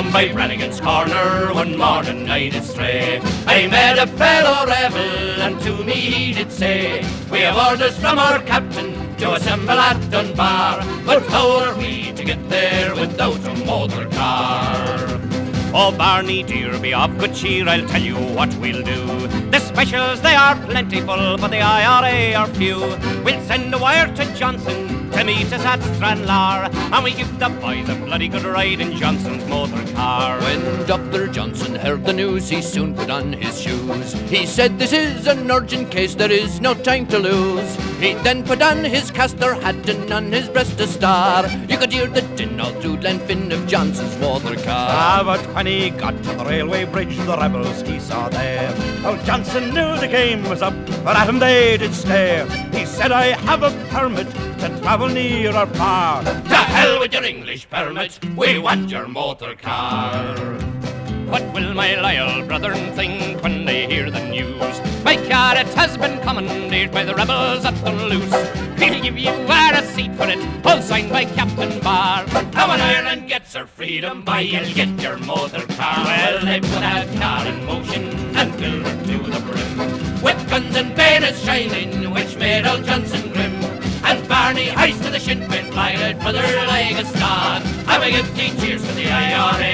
Down by Brannigan's corner one morning I did stray. I met a fellow rebel and to me he did say, We have orders from our captain to assemble at Dunbar, but how are we to get there without a motor car? Oh, Barney dear, be of good cheer, I'll tell you what we'll do. Specials, they are plentiful, but the IRA are few. We'll send a wire to Johnson to meet us at Stranorlar, and we give the boys a bloody good ride in Johnson's motor car. When Dr. Johnson heard the news, he soon put on his shoes. He said, This is an urgent case, there is no time to lose. He then put on his castor hat and on his breast a star. You could hear the din all through Glenfin of Johnson's motor car. Ah, but when he got to the railway bridge, the rebels he saw there. Oh, Johnson knew the game was up, but at him they did stare. He said, I have a permit to travel near or far. To hell with your English permit, we want your motor car. What will my loyal brethren think Car, it has been commandeered by the rebels at the loose. He'll give you a receipt for it, all signed by Captain Barr. Now when Ireland gets her freedom, by you'll get your motor car. Well, they put that car in motion and filled her to the brim. With guns and bayonets shining, which made old Johnson grim. And Barney heist to the Sinn Féin flag, for their leg a start. And we give cheers for the IRA